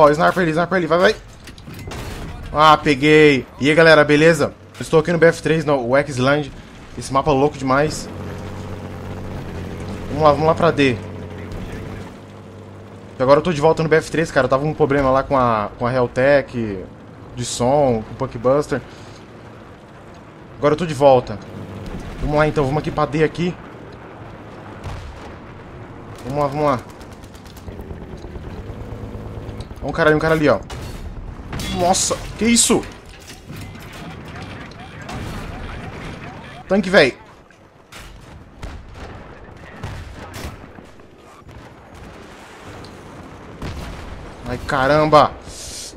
Opa, ó, sniper ali, sniper ali, vai, vai. Ah, peguei. E aí, galera, beleza? Estou aqui no BF3, no X-Land. Esse mapa é louco demais. Vamos lá, vamos lá pra D. Agora eu tô de volta no BF3, cara. Tava um problema lá com a, com a Realtek, de som, com o Punkbuster. Agora eu tô de volta. Vamos lá então, vamos aqui pra D aqui. Vamos lá, vamos lá. Um cara ali, um cara ali, ó. Nossa, que isso? Tanque, velho. Ai, caramba.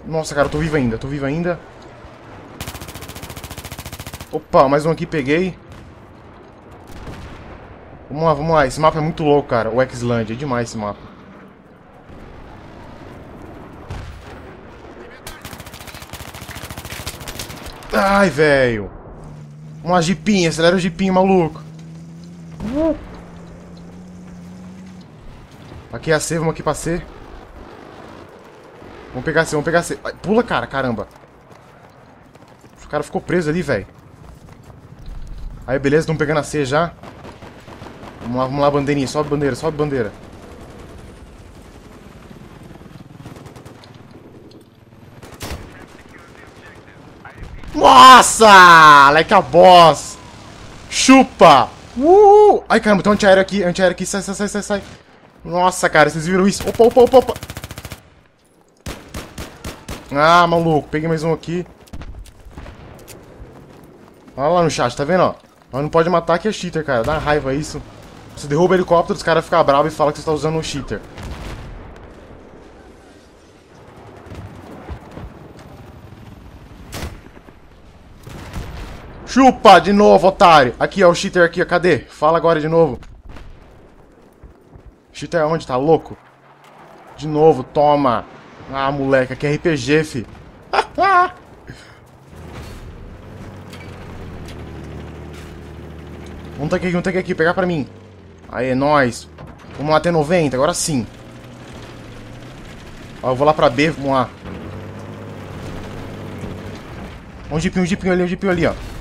Nossa, cara, eu tô vivo ainda, tô vivo ainda. Opa, mais um aqui, peguei. Vamos lá, vamos lá. Esse mapa é muito louco, cara. O X-Land, é demais esse mapa. Ai, velho. Uma jipinha, acelera o jipinho, maluco. Uh. Aqui é a C, vamos aqui pra C. Vamos pegar C, vamos pegar C. Ai, pula, cara, caramba. O cara ficou preso ali, velho. Aí, beleza, estamos pegando a C já. Vamos lá, vamos lá, bandeirinha. Sobe bandeira, sobe bandeira. Nossa! Like a boss! Chupa! Uh! Ai, caramba, tem um antiaéreo aqui, antiaéreo aqui. Sai, sai, sai, sai, sai. Nossa, cara, vocês viram isso? Opa, opa, opa, opa. Ah, maluco. Peguei mais um aqui. Olha lá no chat, tá vendo, ó? Mas não pode matar que é cheater, cara. Dá raiva isso. Você derruba o helicóptero, os caras ficam bravos e falam que você tá usando um cheater. Chupa de novo, otário. Aqui, ó, o cheater aqui, ó. Cadê? Fala agora de novo. Cheater é onde? Tá louco? De novo, toma. Ah, moleque, aqui é RPG, fi. um tanque aqui, um tanque aqui, pegar pra mim. Aí, é nóis. Vamos lá, ter 90, agora sim. Ó, eu vou lá pra B, vamos lá. Um jeepinho, um jeepinho ali, um jeepinho ali, ó.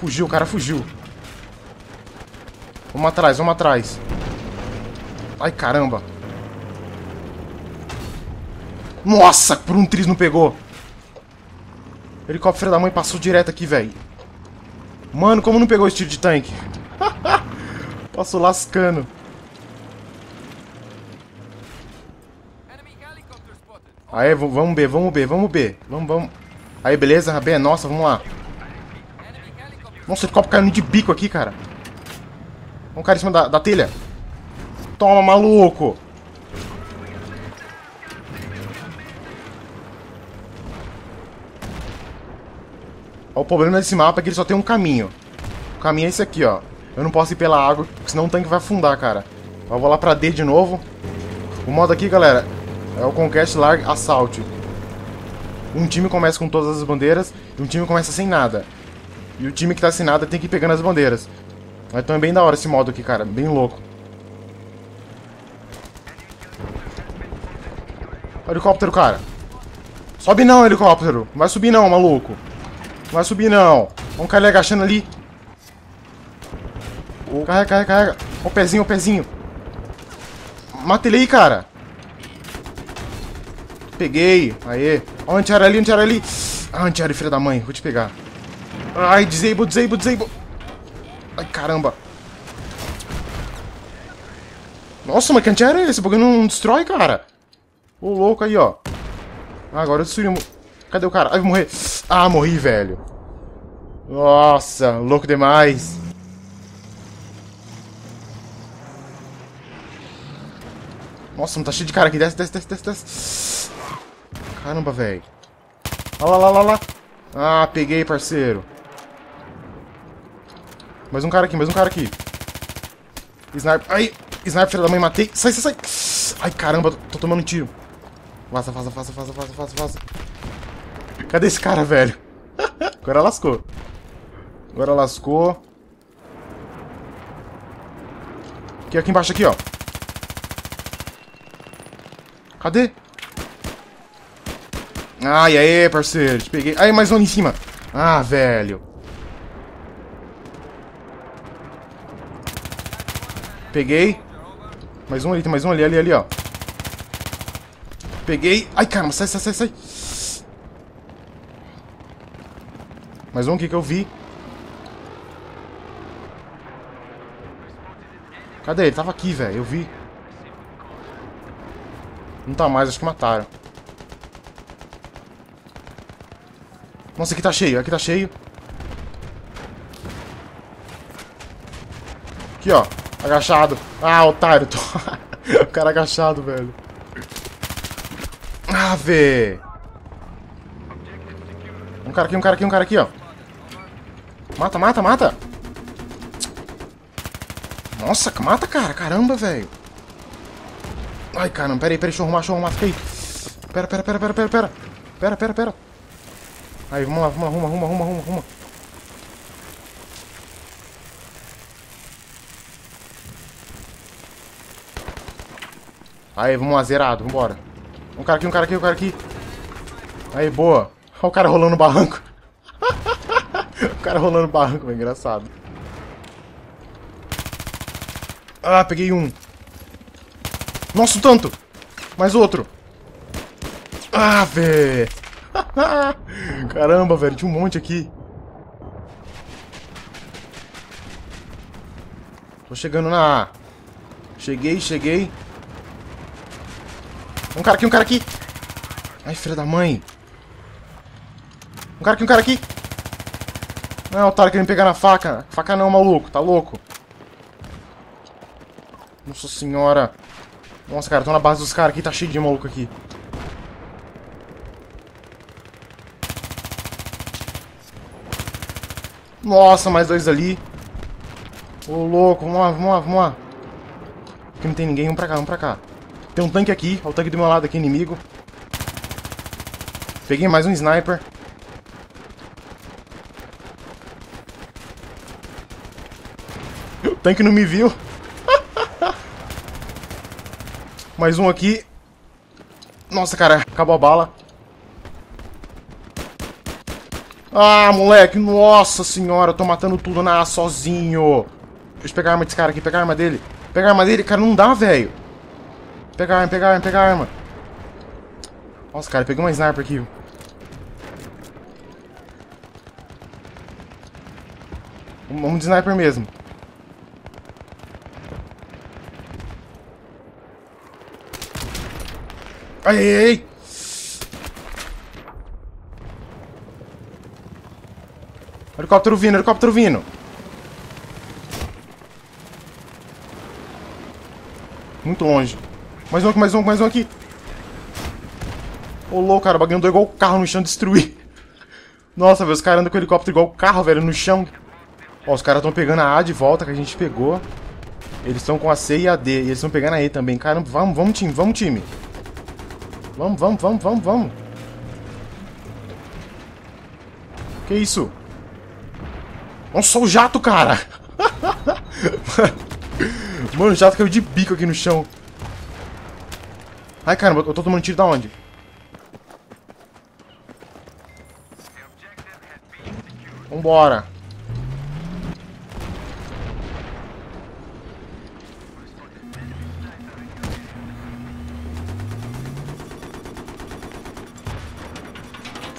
Fugiu, o cara fugiu. Vamos atrás, vamos atrás. Ai, caramba. Nossa, por um triz não pegou. Helicóptero da mãe passou direto aqui, velho. Mano, como não pegou esse tiro de tanque? passou lascando. Aí, vamos B, vamos B, vamos B. Vamos, vamos. Aí, beleza? B é nossa, vamos lá. Nossa, o helicóptero caindo de bico aqui, cara. Um cara em cima da, da telha. Toma, maluco. O problema desse mapa é que ele só tem um caminho. O caminho é esse aqui, ó. Eu não posso ir pela água, senão o tanque vai afundar, cara. Eu vou lá pra D de novo. O modo aqui, galera, é o Conquest Large Assault. Um time começa com todas as bandeiras e um time começa sem nada. E o time que tá sem nada tem que ir pegando as bandeiras. Então é bem da hora esse modo aqui, cara. Bem louco. Helicóptero, cara. Sobe não, helicóptero. Não vai subir não, maluco. Não vai subir não. Vamos cair agachando ali. Oh, carrega, carrega, carrega. O pezinho, o pezinho. Mata ele aí, cara. Peguei. Aê. Ó, oh, antiara ali, antiara ali. Ah, antiara, filha da mãe. Vou te pegar. Ai, disable, disable, disable. Ai, caramba. Nossa, mas que antiaéreo é esse? Porque não destrói, cara. Ô, louco aí, ó. Agora eu destruí. Cadê o cara? Ai, vou morrer. Ah, morri, velho. Nossa, louco demais. Nossa, não tá cheio de cara aqui. Desce, desce, desce, desce. Caramba, velho. Olha lá, lá, lá, lá. Ah, peguei, parceiro. Mais um cara aqui, mais um cara aqui. Sniper. Ai, sniper, filha da mãe, matei. Sai, sai, sai. Ai, caramba, tô, tomando um tiro. Vaza, vaza, vaza, vaza, vaza, vaza, vaza. Cadê esse cara, velho? Agora lascou. Agora lascou. Aqui, aqui embaixo, aqui, ó. Cadê? Ai, aí, parceiro. Te peguei. Aí, mais um ali em cima. Ah, velho. Peguei. Mais um ali, tem mais um ali, ali, ali, ó. Peguei. Ai, caramba, sai, sai, sai, sai. Mais um aqui que eu vi. Cadê ele? Tava aqui, velho. Eu vi. Não tá mais, acho que mataram. Nossa, aqui tá cheio, aqui tá cheio. Aqui, ó. Agachado. Ah, otário. Tô... o cara agachado, velho. Ah, vê. Um cara aqui, um cara aqui, um cara aqui, ó. Mata, mata, mata. Nossa, mata, cara. Caramba, velho. Ai, caramba. Pera aí, pera aí. Deixa eu arrumar, deixa eu arrumar. Fica aí. Pera, pera, pera, pera, pera, pera. Pera, pera, pera. Aí, vamos lá, vamos lá. Arruma, arruma, arruma, arruma. Aí, vamos lá, zerado. Vambora. Um cara aqui, um cara aqui, um cara aqui. Aí, boa. Olha o cara rolando barranco. o cara rolando barranco, engraçado. Ah, peguei um. Nossa, tanto! Mais outro. Ah, velho. Caramba, velho. Tinha um monte aqui. Tô chegando na A. Cheguei, cheguei. Um cara aqui, um cara aqui. Ai, filha da mãe. Um cara aqui, um cara aqui. Não, o otário querendo pegar na faca. Faca não, maluco. Tá louco. Nossa senhora. Nossa, cara, tô na base dos caras aqui. Tá cheio de maluco aqui. Nossa, mais dois ali. Ô, louco. Vamos lá, vamos lá, vamos lá. Aqui não tem ninguém. Vamos pra cá, vamos pra cá. Tem um tanque aqui. Olha o tanque do meu lado aqui, inimigo. Peguei mais um sniper. O tanque não me viu. mais um aqui. Nossa, cara. Acabou a bala. Ah, moleque. Nossa senhora. Eu tô matando tudo na A sozinho. Deixa eu pegar a arma desse cara aqui. Pegar a arma dele. Pegar a arma dele. Cara, não dá, velho. Pegar arma, pegar arma, pegar arma. Nossa, cara, peguei uma sniper aqui. Vamos de sniper mesmo. Ai, ai, ai. Helicóptero vindo, helicóptero vindo. Muito longe. Mais um aqui, mais um, mais um aqui. Ô, louco, cara, o bagulho andou igual o carro no chão destruir. Nossa, velho, os caras andam com o helicóptero igual o carro, velho, no chão. Ó, os caras estão pegando a A de volta que a gente pegou. Eles estão com a C e a D. E eles estão pegando a E também. Caramba, vamos, vamos, time, vamos, time. Vamos, vamos, vamos, vamos, vamos. Que isso? Nossa, o jato, cara! Mano, o jato caiu de bico aqui no chão. Ai, caramba, eu tô tomando tiro da onde? Vambora.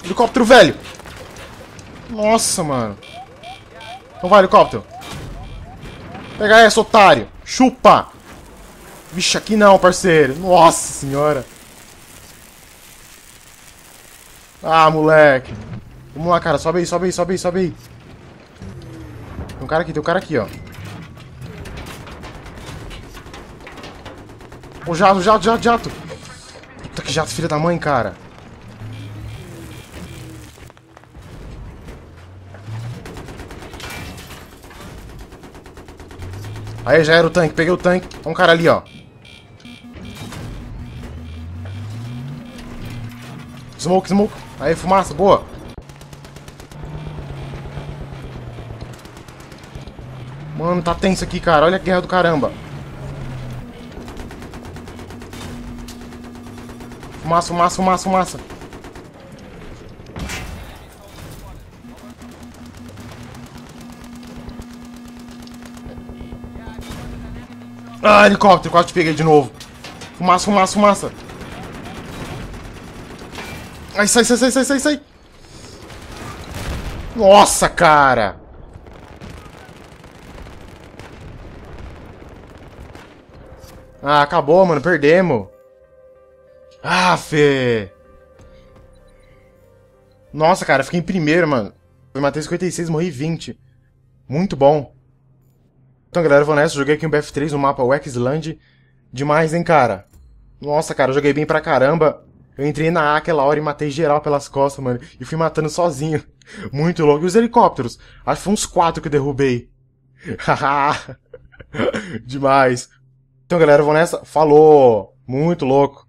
Helicóptero velho! Nossa, mano. Então vai, helicóptero. Pega essa, otário. Chupa! Vixe, aqui não, parceiro. Nossa senhora. Ah, moleque. Vamos lá, cara. Sobe aí, sobe aí, sobe aí, sobe aí. Tem um cara aqui, tem um cara aqui, ó. Ô, jato, jato, jato, jato. Puta que jato, filha da mãe, cara. Aí, já era o tanque. Peguei o tanque. Um cara ali, ó. Smoke, smoke. Aí, fumaça, boa. Mano, tá tenso aqui, cara. Olha a guerra do caramba. Fumaça, fumaça, fumaça, fumaça. Ah, helicóptero, quase te peguei de novo. Fumaça, fumaça, fumaça. Ai, sai, sai, sai, sai, sai, sai. Nossa, cara. Ah, acabou, mano. Perdemos. Ah, Fê. Nossa, cara. Fiquei em primeiro, mano. Eu matei 56, morri 20. Muito bom. Então, galera, vou nessa. Joguei aqui um BF3 no mapa Wexland. Demais, hein, cara? Nossa, cara, joguei bem pra caramba. Eu entrei na A aquela hora e matei geral pelas costas, mano. E fui matando sozinho. Muito louco. E os helicópteros? Acho que foi uns quatro que eu derrubei. Haha. Demais. Então, galera, vou nessa. Falou! Muito louco.